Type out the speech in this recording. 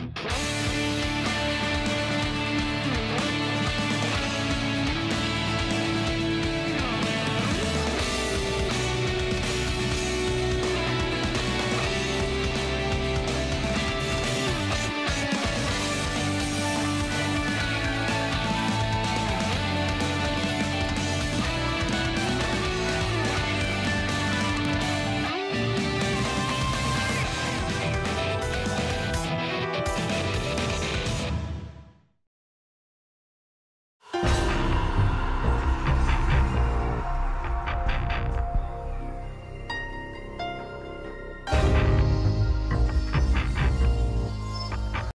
Bye.